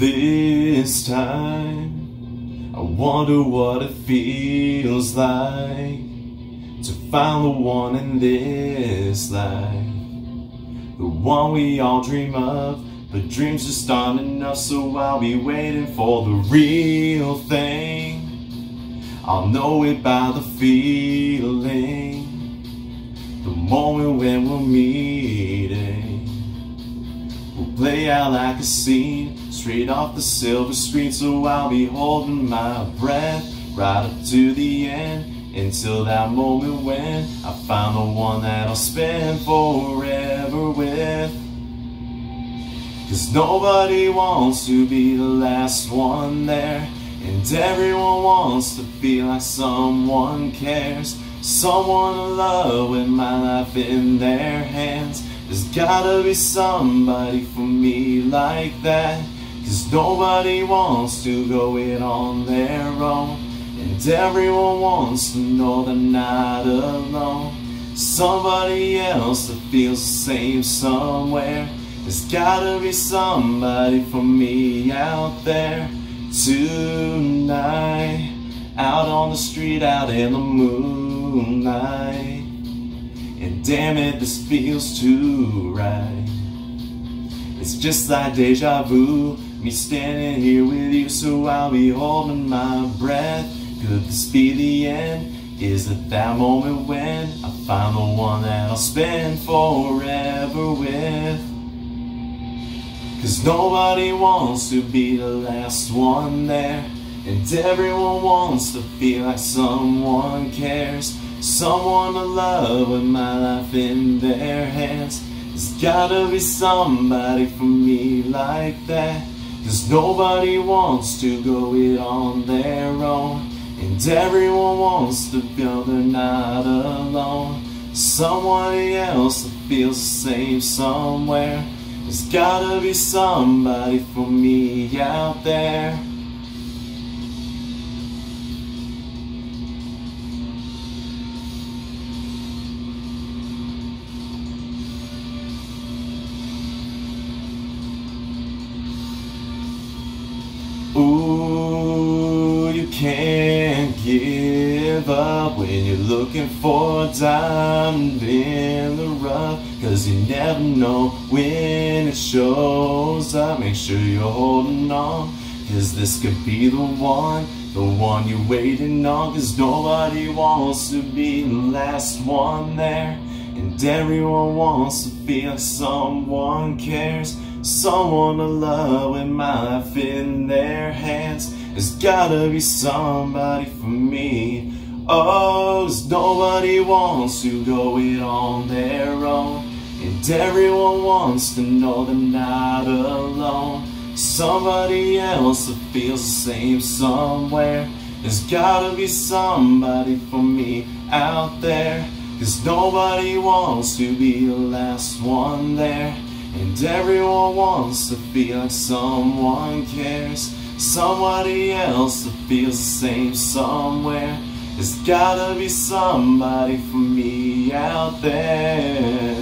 This time, I wonder what it feels like to find the one in this life, the one we all dream of. But dreams just aren't enough, so I'll be waiting for the real thing. I'll know it by the feeling, the moment when we're meeting. We'll play out like a scene straight off the silver screen, so I'll be holding my breath right up to the end until that moment when I find the one that I'll spend forever with. Cause nobody wants to be the last one there. And everyone wants to feel like someone cares. Someone to love with my life in their hands. There's gotta be somebody for me like that. Cause nobody wants to go it on their own. And everyone wants to know they're not alone. Somebody else that feels same somewhere. There's gotta be somebody for me out there tonight. Out on the street, out in the moonlight. And damn it, this feels too right. It's just like deja vu, me standing here with you, so I'll be holding my breath. Could this be the end? Is it that moment when I find the one that I'll spend forever with? Cause nobody wants to be the last one there. And everyone wants to feel like someone cares. Someone to love with my life in their hands. There's gotta be somebody for me like that. Cause nobody wants to go it on their own. And everyone wants to feel they're not alone. Somebody else that feels the same somewhere. There's gotta be somebody for me out there. Up when you're looking for a diamond in the rough. Cause you never know when it shows up. Make sure you're holding on. Cause this could be the one, the one you're waiting on. Cause nobody wants to be the last one there. And everyone wants to feel someone cares. Someone to love with my life in their hands. There's gotta be somebody for me. Oh, nobody wants to go it on their own. And everyone wants to know they're not alone. Somebody else that feels the same somewhere. There's gotta be somebody for me out there. Cause nobody wants to be the last one there. And everyone wants to feel like someone cares. Somebody else that feels the same somewhere. There's gotta be somebody for me out there.